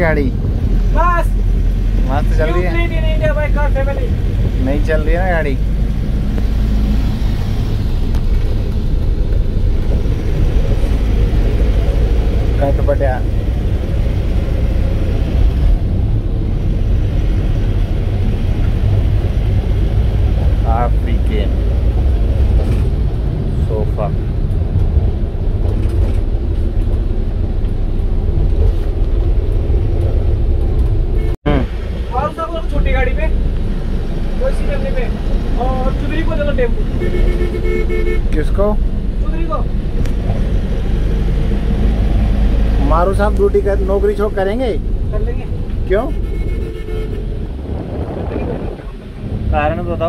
گاڑی۔ بس۔ مست چل رہی ہے. نہیں چل رہی ہے نا گاڑی۔ کٹ پٹیا۔ کس کو؟ مارو صاحب ڈیوٹی کر نوکری چھوڑ کریں گے؟ کیوں؟ کارن بتاؤ۔